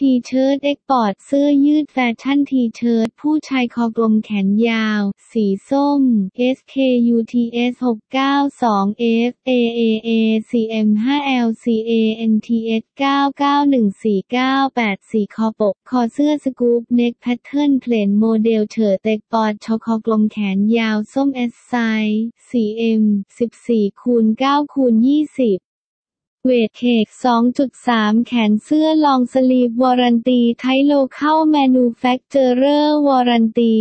ทีเชิ้ตเอ็กปอร์ตเสื้อยืดแฟชั่นทีเชิ้ตผู้ชายคอกลมแขนยาว สีส้ม SKUTS 692 FAAA CM5 LCANTS 991498คอปก คอเสื้อสกู๊ปเน็กแพทเทิร์นเพลนโมเดลเฉิดเต็กปอดชอคอกลมแขนยาวส้ม S ไซส์ 4M 14คูณ9คูณ20 เวทเทค 2.3 แขนเสื้อลองสลีปวอรันตีไทโลเข้าแมนูแฟคเจอเรอร์วอรันตี